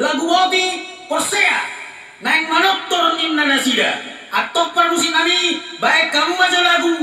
lagu wabi persea. Naik manok turun imna nasida. Atau produksi kami baik kamu aja lagu.